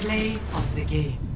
Play of the game.